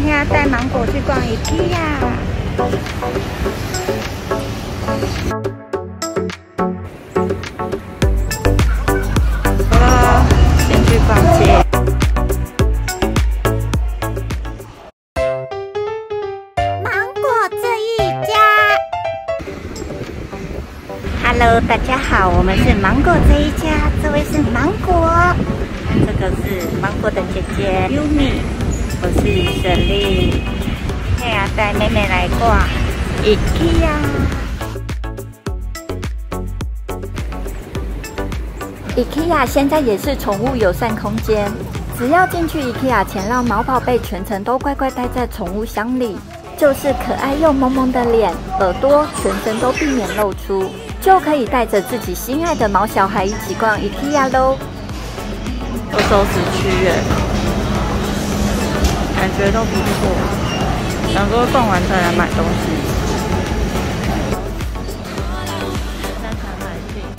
今天要带芒果去逛 IKEA。好了，先去逛街。芒果这一家。Hello，大家好，我们是芒果这一家，这位是芒果，这个是芒果的姐姐 Yumi，我是雪莉，今天要带妹妹来逛 IKEA。IKEA 现在也是宠物友善空间，只要进去 IKEA 前，让毛宝贝全程都乖乖待在宠物箱里，就是可爱又萌萌的脸、耳朵、全身都避免露出。就可以带着自己心爱的毛小孩一起逛 IKEA 喽。都收拾区耶，感觉都不错。想说逛完再来买东西。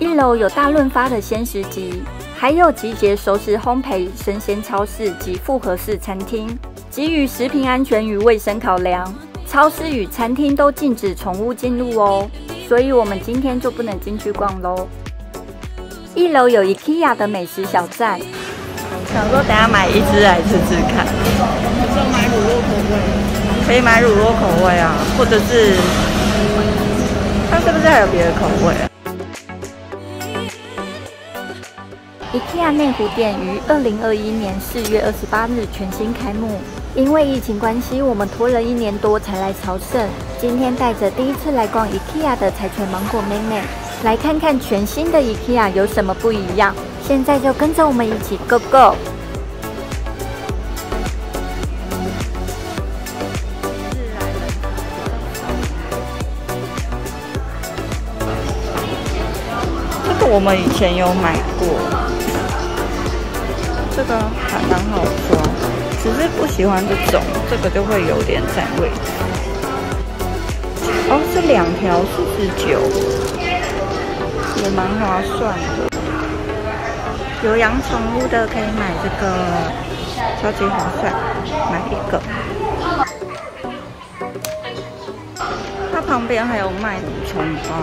一楼有大润发的鲜食集，还有集结熟食烘焙、生鲜超市及复合式餐厅。基于食品安全与卫生考量，超市与餐厅都禁止宠物进入哦。所以我们今天就不能进去逛喽。一楼有 IKEA 的美食小站，想说等下买一只来吃吃看。乳酪口味，可以买乳酪口味啊，或者是它是不是还有别的口味啊？IKEA 内湖店于二零二一年四月二十八日全新开幕。因为疫情关系，我们拖了一年多才来朝圣。今天带着第一次来逛 IKEA 的柴犬芒果妹妹，来看看全新的 IKEA 有什么不一样。现在就跟着我们一起 Go Go！我们以前有买过，这个还蛮好装。只是不喜欢这种，这个就会有点占位置。哦，是两条四十九，也蛮划算的。有养宠物的可以买这个，超级划算，买一个。它旁边还有卖补充包。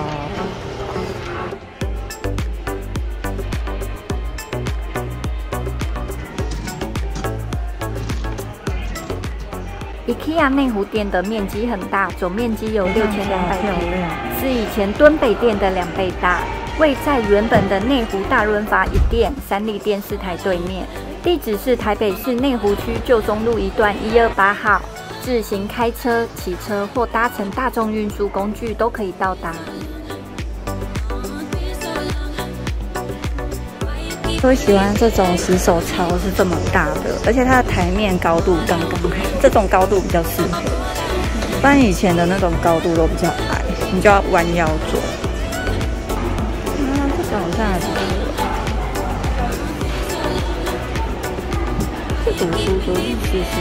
IKEA 内湖店的面积很大，总面积有六千两百平，是以前敦北店的两倍大。位在原本的内湖大润发一店三立电视台对面，地址是台北市内湖区旧中路一段一二八号。自行开车、骑车或搭乘大众运输工具都可以到达。我喜欢这种洗手槽是这么大的，而且它的台面高度刚刚好，这种高度比较适合。不然以前的那种高度都比较矮，你就要弯腰坐。啊，这个好像还不错。这种书都是四十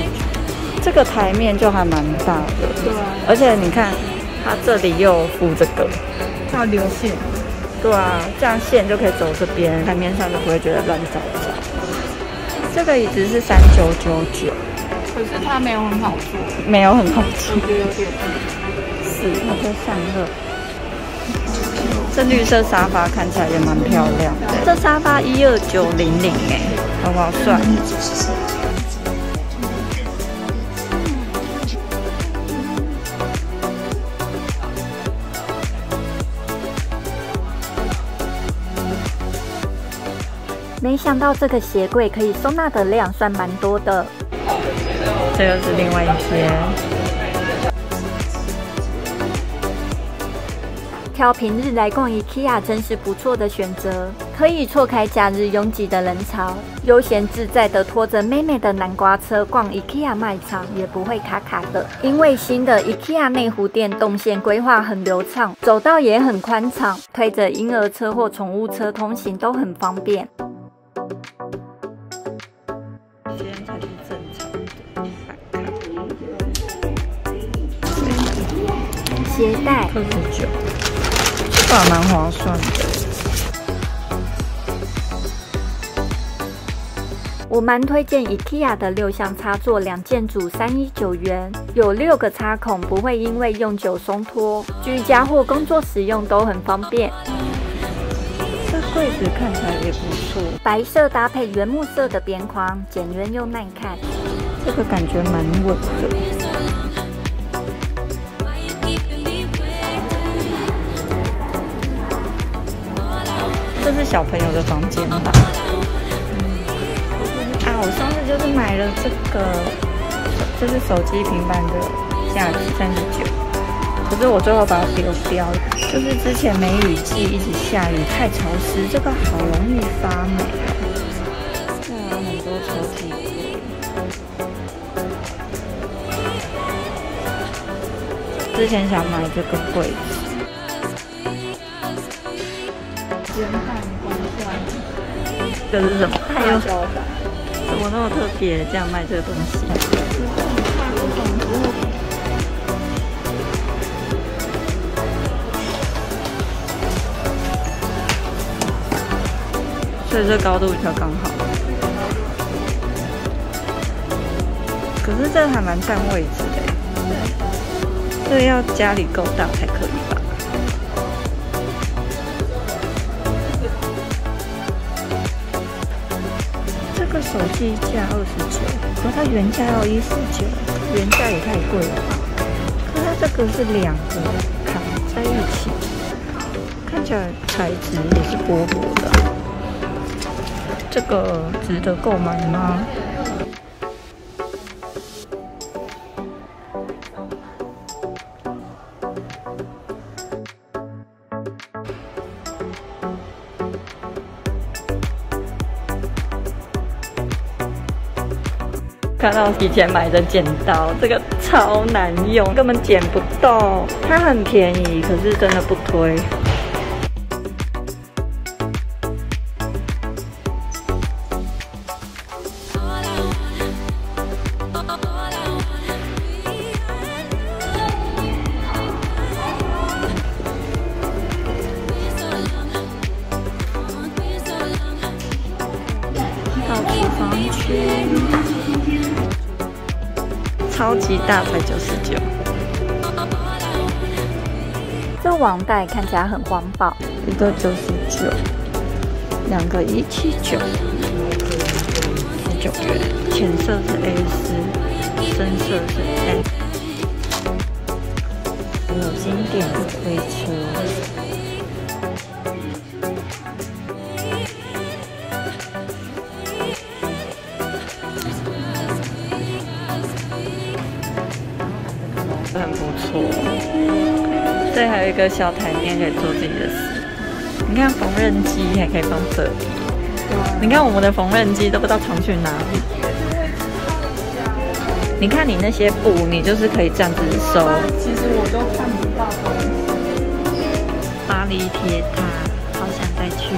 这个台面就还蛮大的。对啊。而且你看，它这里又附这个，它流线。对啊，这样线就可以走这边，台面上就不会觉得乱糟糟。这个椅子是三九九九，可是它没有很好坐，没有很好坐，我觉得有点是它在散热。这绿色沙发看起来也蛮漂亮的，这沙发一二九零零哎，很好算。没想到这个鞋柜可以收纳的量算蛮多的。这又是另外一些。挑平日来逛 IKEA 真是不错的选择，可以错开假日拥挤的人潮，悠闲自在的拖着妹妹的南瓜车逛 IKEA 卖场，也不会卡卡的。因为新的 IKEA 内湖店动线规划很流畅，走道也很宽敞，推着婴儿车或宠物车通行都很方便。鞋带二十九，这个蛮划算的。我蛮推荐 IKEA 的六项插座，两件组三一九元，有六个插孔，不会因为用久松脱，居家或工作使用都很方便。这柜子看起来也不错，白色搭配原木色的边框，简约又耐看。这个感觉蛮稳的。这是小朋友的房间吧？啊，我上次就是买了这个，这是手机平板的价值三十九，可是我最后把它丢掉了，就是之前梅雨季一直下雨太潮湿，这个好容易发霉哦。这有很多抽屉，之前想买这个柜子。这是什么？太有胶板，怎么那么特别？这样卖这个东西？所以这高度比较刚好。可是这还蛮占位置的，这要家里够大才可以吧？个手机价二十九，可它原价要一四九，原价也太贵了吧？可它这个是两个卡在一起，看起来材质也是薄薄的。这个值得购买吗？看到以前买的剪刀，这个超难用，根本剪不动。它很便宜，可是真的不推。大才九十九，这网袋看起来很环保，一个九十九，两个一七九，十九元。浅色是 A 四，深色是 M。有经典的推车。错，对还有一个小台面可以做自己的事。你看缝纫机还可以放这里，你看我们的缝纫机都不知道藏去哪里。你看你那些布，你就是可以这样子收。其实我都看不到东西。巴黎铁塔，好想再去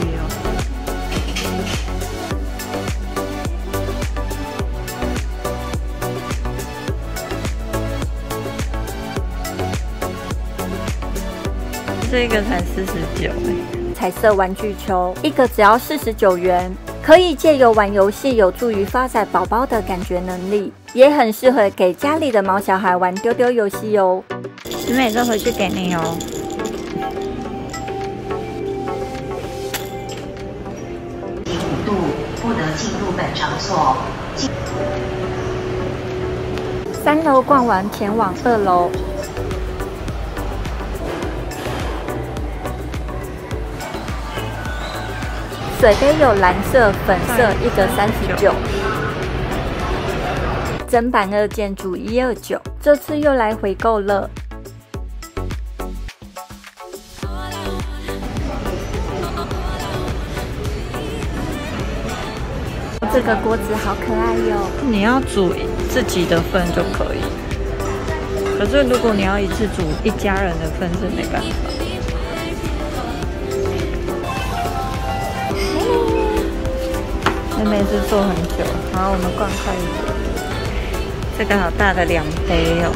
这个才四十九哎，彩色玩具球一个只要四十九元，可以借由玩游戏有助于发展宝宝的感觉能力，也很适合给家里的毛小孩玩丢丢游戏哦。妹妹这回去给你哦。五度不得进入本场所。三楼逛完，前往二楼。水杯有蓝色、粉色，一个三十九。砧板二件组一二九，这次又来回购了。这个锅子好可爱哟、你要煮自己的份就可以，可是如果你要一次煮一家人的份是没办法。妹妹是坐很久，好，我们逛快一点。这个好大的两杯哦，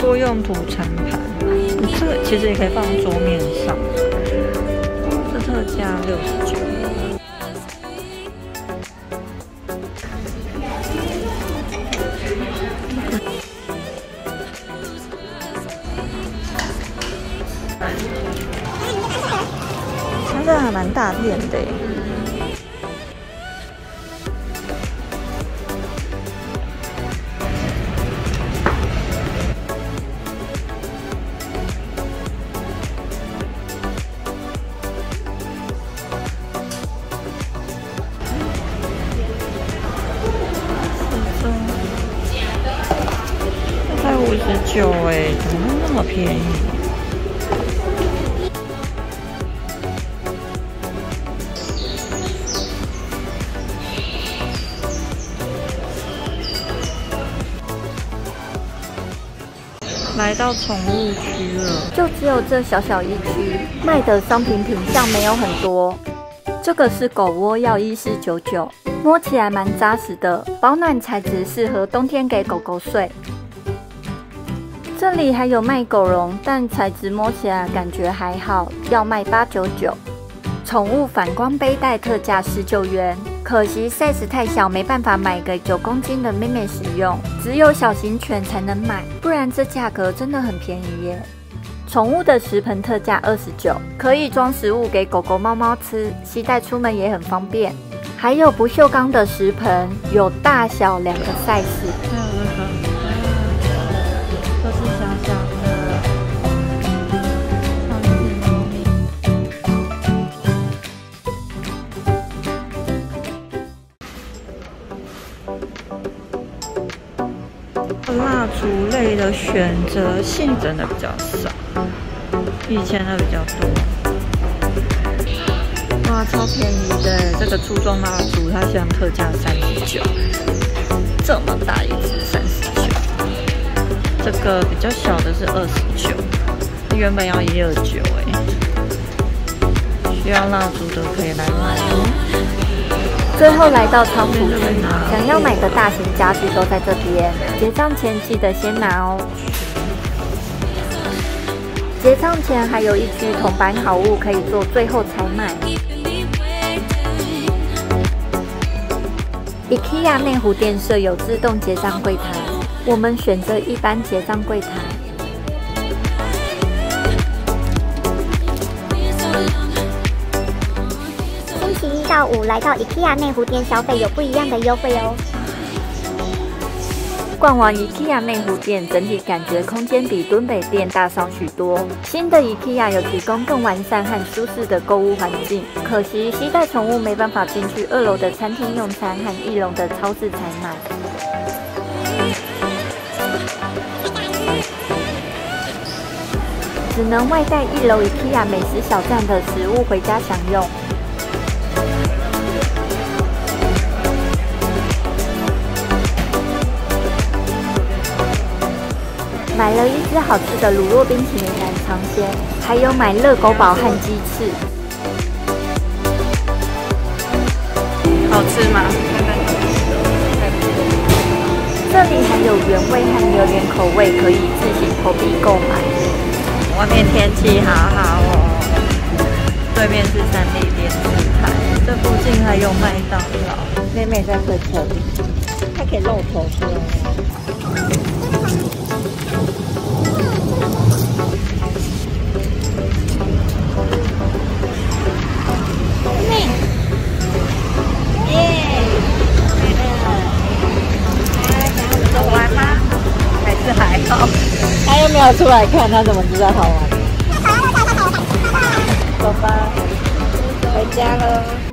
多用途餐盘，这个其实也可以放桌面上。这特价六十九。蛮大片的来到宠物区了，就只有这小小一区，卖的商品品相没有很多。这个是狗窝，要一四九九，摸起来蛮扎实的，保暖材质适合冬天给狗狗睡。这里还有卖狗笼，但材质摸起来感觉还好，要卖八九九。宠物反光背带特价十九元，可惜 size 太小，没办法买给九公斤的妹妹使用，只有小型犬才能买，不然这价格真的很便宜耶。宠物的食盆特价二十九，可以装食物给狗狗、猫猫吃，携带出门也很方便。还有不锈钢的食盆，有大小两个 size。的选择性真的比较少，以前的比较多。哇，超便宜的！这个粗壮蜡烛它现在特价三十九，这么大一只三十九，这个比较小的是二十九，原本要一二九哎，需要蜡烛的可以来买哦。最后来到仓储区，想要买的大型家具都在这边。结账前记得先拿哦。结账前还有一区铜板好物可以做最后才买。IKEA 内湖店设有自动结账柜台，我们选择一般结账柜台。到五来到 IKEA 内湖店消费，有不一样的优惠哦。逛完 IKEA 内湖店，整体感觉空间比敦北店大上许多。新的 IKEA 有提供更完善和舒适的购物环境，可惜携带宠物没办法进去二楼的餐厅用餐和一楼的超市采买。只能外带一楼 IKEA 美食小站的食物回家享用。买了一只好吃的乳酪冰淇淋来尝鲜，还有买热狗堡和鸡翅。好吃吗？这里还有原味和榴莲口味，可以自行投币购买。外面天气好好哦，对面是三立电视台，这附近还有麦当劳。妹妹在推车里，她可以露头说。出来看，他怎么知道好玩？走吧，回家喽。